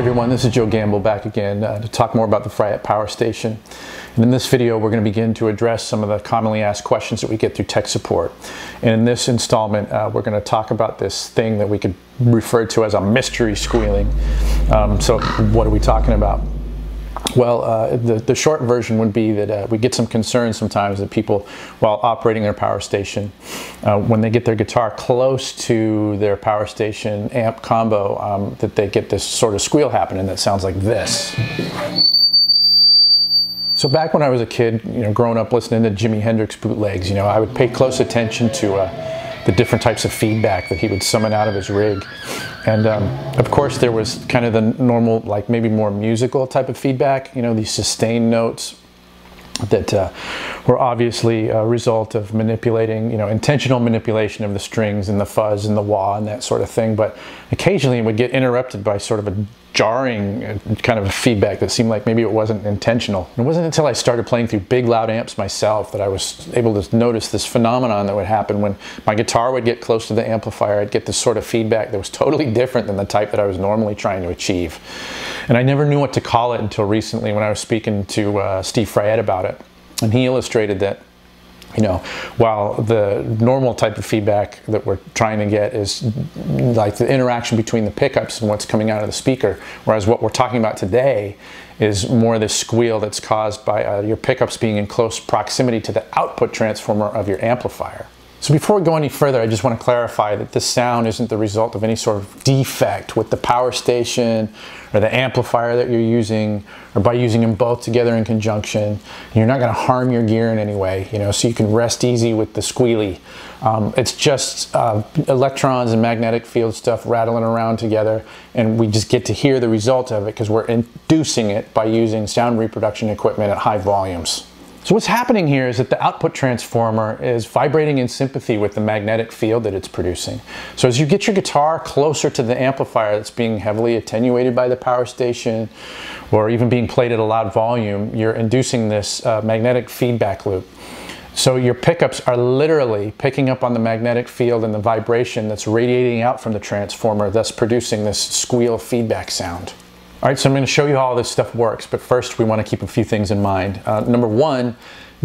everyone, this is Joe Gamble back again uh, to talk more about the Fryette Power Station. And in this video, we're going to begin to address some of the commonly asked questions that we get through tech support. And in this installment, uh, we're going to talk about this thing that we could refer to as a mystery squealing. Um, so what are we talking about? Well, uh, the, the short version would be that uh, we get some concerns sometimes that people, while operating their power station, uh, when they get their guitar close to their power station amp combo, um, that they get this sort of squeal happening that sounds like this. So back when I was a kid, you know, growing up listening to Jimi Hendrix bootlegs, you know, I would pay close attention to uh, the different types of feedback that he would summon out of his rig. And um, of course, there was kind of the normal, like maybe more musical type of feedback, you know, these sustained notes that uh, were obviously a result of manipulating, you know, intentional manipulation of the strings and the fuzz and the wah and that sort of thing. But occasionally it would get interrupted by sort of a jarring uh, kind of feedback that seemed like maybe it wasn't intentional. It wasn't until I started playing through big loud amps myself that I was able to notice this phenomenon that would happen when my guitar would get close to the amplifier. I'd get this sort of feedback that was totally different than the type that I was normally trying to achieve. And I never knew what to call it until recently when I was speaking to uh, Steve Fryette about it. And he illustrated that you know, while the normal type of feedback that we're trying to get is like the interaction between the pickups and what's coming out of the speaker, whereas what we're talking about today is more the squeal that's caused by uh, your pickups being in close proximity to the output transformer of your amplifier. So before we go any further, I just want to clarify that this sound isn't the result of any sort of defect with the power station or the amplifier that you're using or by using them both together in conjunction. You're not going to harm your gear in any way, you know, so you can rest easy with the squealy. Um, it's just uh, electrons and magnetic field stuff rattling around together and we just get to hear the result of it because we're inducing it by using sound reproduction equipment at high volumes. So what's happening here is that the output transformer is vibrating in sympathy with the magnetic field that it's producing. So as you get your guitar closer to the amplifier that's being heavily attenuated by the power station or even being played at a loud volume, you're inducing this uh, magnetic feedback loop. So your pickups are literally picking up on the magnetic field and the vibration that's radiating out from the transformer, thus producing this squeal feedback sound. All right, so I'm going to show you how all this stuff works, but first we want to keep a few things in mind. Uh, number one,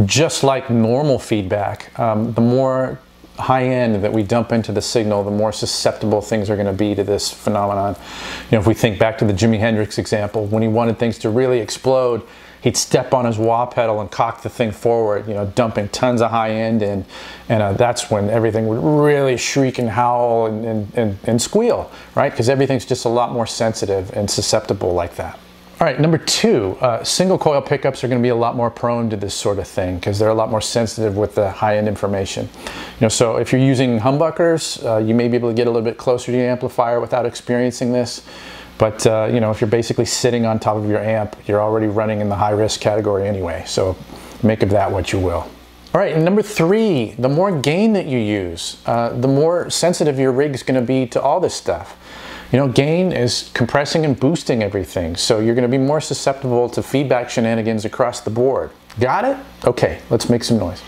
just like normal feedback, um, the more high end that we dump into the signal, the more susceptible things are going to be to this phenomenon. You know, if we think back to the Jimi Hendrix example, when he wanted things to really explode, he'd step on his wah pedal and cock the thing forward, you know, dumping tons of high end in. And uh, that's when everything would really shriek and howl and, and, and, and squeal, right? Because everything's just a lot more sensitive and susceptible like that. All right, number two, uh, single coil pickups are going to be a lot more prone to this sort of thing because they're a lot more sensitive with the high-end information. You know, so if you're using humbuckers, uh, you may be able to get a little bit closer to your amplifier without experiencing this. But uh, you know, if you're basically sitting on top of your amp, you're already running in the high risk category anyway. So make of that what you will. All right, and number three, the more gain that you use, uh, the more sensitive your rig is going to be to all this stuff. You know, gain is compressing and boosting everything, so you're going to be more susceptible to feedback shenanigans across the board. Got it? Okay, let's make some noise.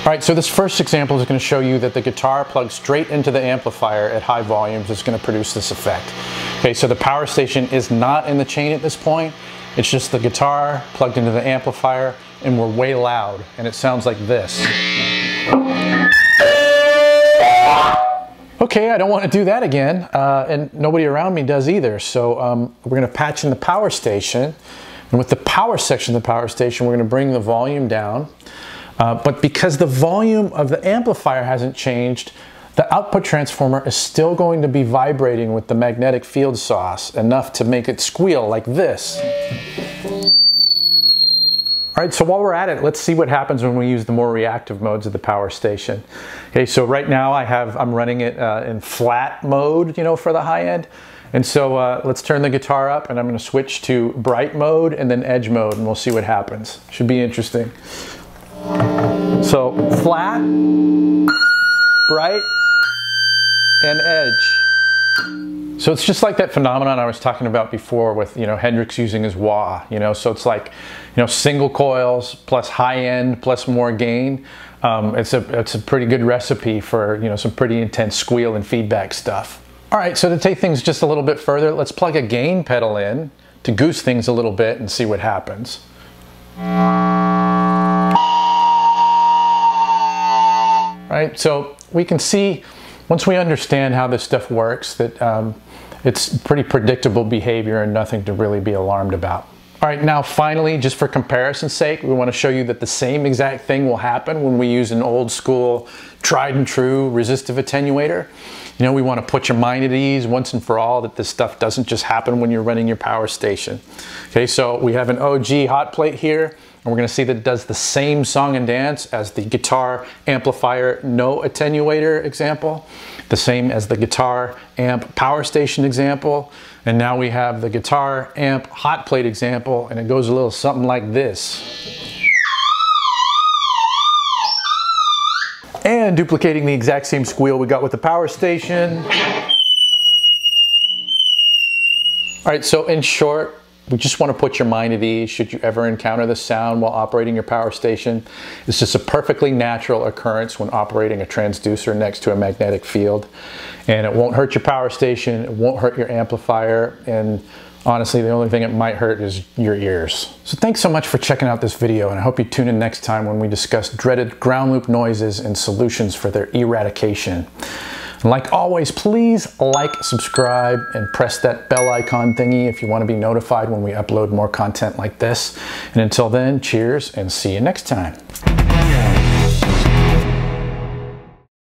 All right, so this first example is going to show you that the guitar plugged straight into the amplifier at high volumes is going to produce this effect. Okay, so the power station is not in the chain at this point. It's just the guitar plugged into the amplifier and we're way loud and it sounds like this. Okay, I don't want to do that again uh, and nobody around me does either. So um, we're going to patch in the power station and with the power section of the power station, we're going to bring the volume down. Uh, but because the volume of the amplifier hasn't changed, the output transformer is still going to be vibrating with the magnetic field sauce enough to make it squeal like this. All right, so while we're at it, let's see what happens when we use the more reactive modes of the power station. Okay, so right now I have, I'm running it uh, in flat mode, you know, for the high end. And so uh, let's turn the guitar up and I'm gonna switch to bright mode and then edge mode and we'll see what happens. Should be interesting. So flat, bright, and edge. So it's just like that phenomenon I was talking about before with, you know, Hendrix using his wah, you know, so it's like, you know, single coils plus high end plus more gain. Um, it's, a, it's a pretty good recipe for, you know, some pretty intense squeal and feedback stuff. All right, so to take things just a little bit further, let's plug a gain pedal in to goose things a little bit and see what happens. Right, so we can see once we understand how this stuff works that um, it's pretty predictable behavior and nothing to really be alarmed about. All right, now finally, just for comparison's sake, we want to show you that the same exact thing will happen when we use an old school, tried and true resistive attenuator. You know, we want to put your mind at ease once and for all that this stuff doesn't just happen when you're running your power station. Okay, so we have an OG hot plate here, and we're going to see that it does the same song and dance as the guitar amplifier no attenuator example, the same as the guitar amp power station example, and now we have the guitar amp hot plate example, and it goes a little something like this. and duplicating the exact same squeal we got with the power station. All right, so in short, we just want to put your mind at ease should you ever encounter the sound while operating your power station. It's just a perfectly natural occurrence when operating a transducer next to a magnetic field. And it won't hurt your power station, it won't hurt your amplifier, and honestly, the only thing it might hurt is your ears. So thanks so much for checking out this video, and I hope you tune in next time when we discuss dreaded ground loop noises and solutions for their eradication. Like always, please like, subscribe, and press that bell icon thingy if you want to be notified when we upload more content like this. And until then, cheers and see you next time.